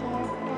podcast.